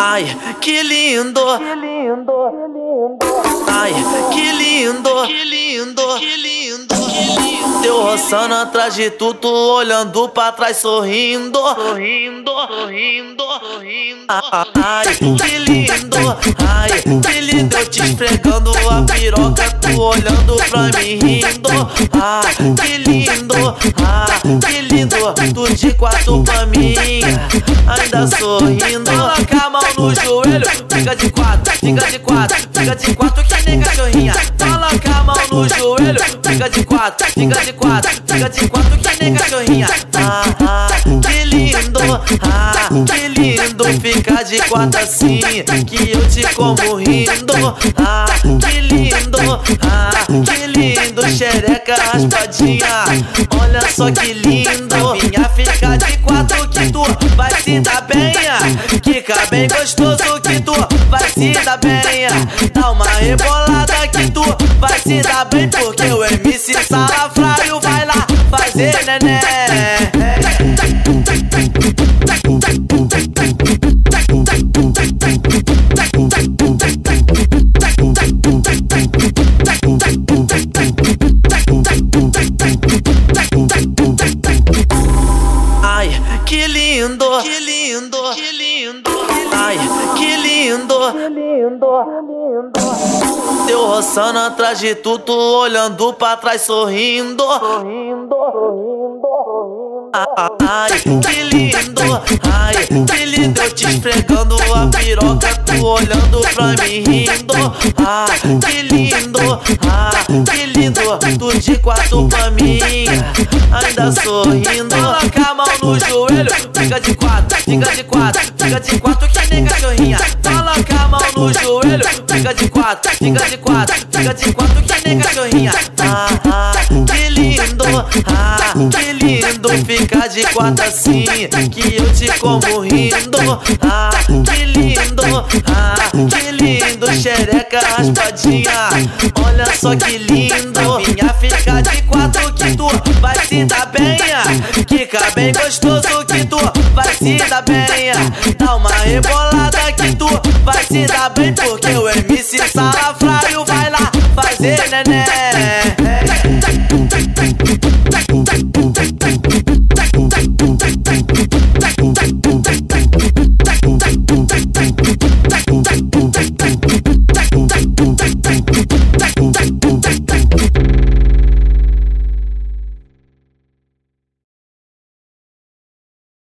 Ai, que lindo. Que lindo. Ai, que lindo. Que lindo. Que lindo. Teu roçando atrás de tu, tu olhando pra trás sorrindo. Sorrindo, sorrindo, sorrindo. Ai, que lindo. Ai, que lindo. Eu te esfregando a piroca, tu olhando pra mim rindo. Ah, que lindo. Ah, que lindo. Tu de quatro pra mim, ainda sorrindo. Coloca a mão no joelho, fica de quatro, fica de quatro, fica de quatro que nem cachorrinha. Coloca a mão no joelho, fica de quatro, fica de quatro, fica de quatro que nem cachorrinha. Ah, ah, que lindo, ah, que lindo, fica de quatro assim, que eu te como rindo. Ah, que lindo, ah, que lindo, xereca raspadinha. Olha só que lindo, minha fica de quatro que tu vai se dar bem. Fica bem gostoso que tu vai se dar bem. Dá uma rebolada que tu vai se dar bem. Porque o MC Salafrário vai lá fazer neném. Lindo, que lindo. Ai, que lindo, que lindo, lindo. Teu roçando atrás de tu, tu olhando pra trás sorrindo. Sorrindo, sorrindo. Ai, que lindo, ai, que lindo. Eu te esfregando a piroca, tu olhando pra mim rindo. Ah, que lindo, ah, que lindo. Tu de quatro pra mim, ainda sorrindo. Coloca a mão no joelho, fica de quatro, fica de quatro, fica de quatro que nem cachorrinha. Coloca a mão no joelho, fica de quatro, fica de quatro, fica de quatro que nem cachorrinha. Ah, ah, ah, que lindo, fica de quatro assim, que eu te como rindo. Ah, que lindo, ah, que lindo, xereca raspadinha. Olha só que lindo, minha fica de quatro que tu vai se dar bem. Fica bem gostoso que tu vai se dar bem. Dá uma rebolada que tu vai se dar bem. Porque o MC Salafrário vai lá fazer neném.